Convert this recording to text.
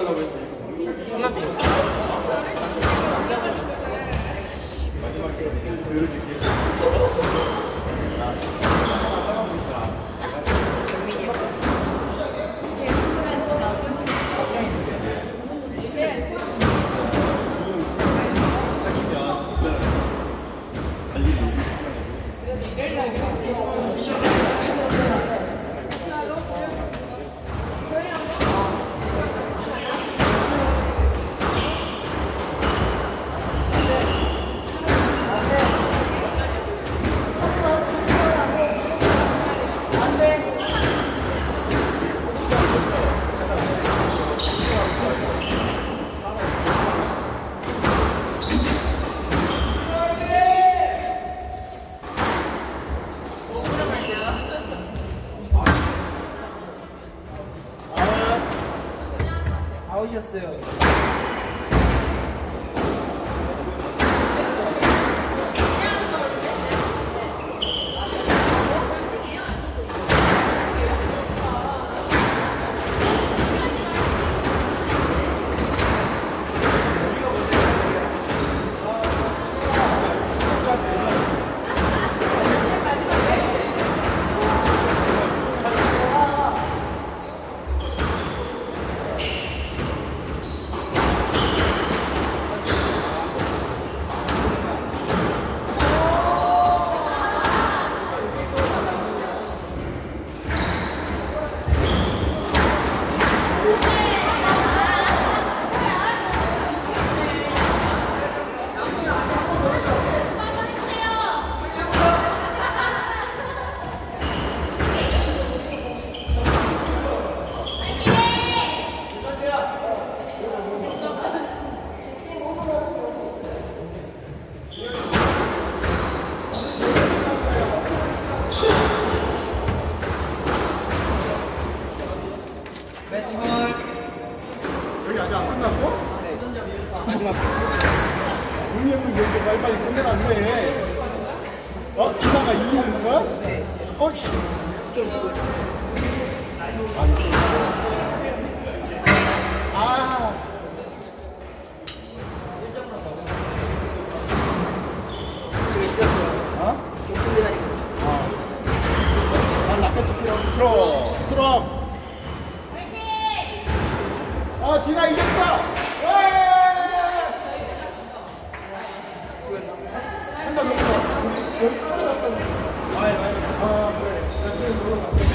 아웃이었어 요. 매치볼 의미 없는 경기 빨리빨리 끝내놨네. 어? 지나가 이기고 있는 거야? 네. 어, 씨. 좀 주고 있어요. 아. 지금 시켰어요. 어? 경품 대단히 아. 난 라켓 필요 들어. 들어. 아, 지나 이겼어. solo.